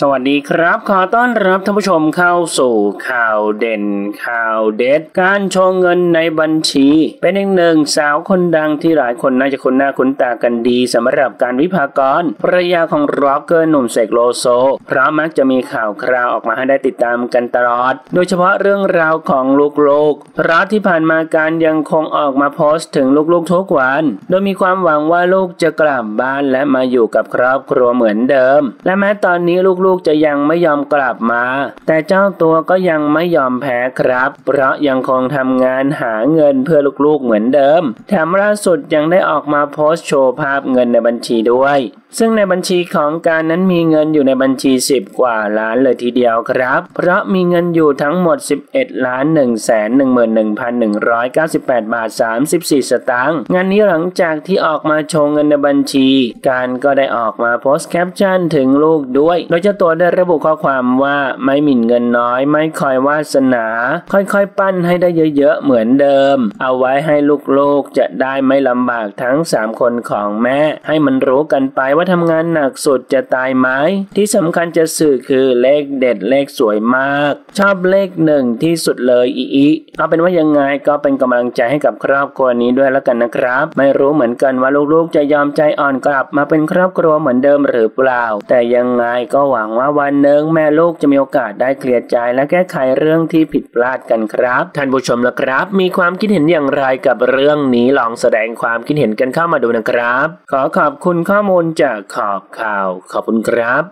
สวัสดีครับ ขอต้อนรับท่านผู้ชมเข้าสู่ข่าวเด่นข่าวเด็ดกานต์โชว์เงินในบัญชี เป็นอีกหนึ่งสาวคนดังที่หลายคนน่าจะคุ้นหน้าคุ้นตากันดีสำหรับกานต์ วิภากรภรรยาของร็อกเกอร์หนุ่มเสกโลโซเพราะมักจะมีข่าวคราวออกมาให้ได้ติดตามกันตลอด โดยเฉพาะเรื่องราวของลูกๆเพราะที่ผ่านมากานต์ยังคงออกมาโพสต์ถึงลูกๆทุกวัน โดยมีความหวังว่าลูกจะกลับบ้านและมาอยู่กับครอบครัวเหมือนเดิม และแม้ตอนนี้ลูกลูกๆจะยังไม่ยอมกลับมา แต่เจ้าตัวก็ยังไม่ยอมแพ้ครับ เพราะยังคงทำงานหาเงินเพื่อลูกๆเหมือนเดิม แถมล่าสุดยังได้ออกมาโพสต์โชว์ภาพเงินในบัญชีด้วย ซึ่งในบัญชีของกานต์นั้นมีเงินอยู่ในบัญชี 10 กว่าล้านเลยทีเดียวครับ เพราะมีเงินอยู่ทั้งหมด 11 ล้าน1แสน11,198 บาท 34 สตางค์งานนี้หลังจากที่ออกมาโชว์เงินในบัญชี กานต์ก็ได้ออกมาโพสต์แคปชั่นถึงลูกด้วย โดยเจ้าตัวได้ระบุข้อความว่าไม่หมิ่นเงินน้อย ไม่คอยวาสนา ค่อยๆ ปั้นให้ได้เยอะๆ เหมือนเดิม เอาไว้ให้ลูกๆจะได้ไม่ลำบากทั้ง 3 คนของแม่ ให้มันรู้กันไปว่าว่าทำงานหนักสุดจะตายไหมที่สำคัญจะสื่อคือเลขเด็ดเลขสวยมาก ชอบเลขหนึ่งที่สุดเลยอีอีเอาเป็นว่ายังไงก็เป็นกำลังใจให้กับครอบครัวนี้ด้วยแล้วกันนะครับ ไม่รู้เหมือนกันว่าลูกๆจะยอมใจอ่อนกลับมาเป็นครอบครัวเหมือนเดิมหรือเปล่า แต่ยังไงก็หวังว่าวันหนึ่งแม่ลูกจะมีโอกาสได้เคลียร์ใจและแก้ไขเรื่องที่ผิดพลาดกันครับ ท่านผู้ชมละครับ มีความคิดเห็นอย่างไรกับเรื่องนี้ลองแสดงความคิดเห็นกันเข้ามาดูนะครับ ขอขอบคุณข้อมูลจากขอบข่าวขอบคุณครับ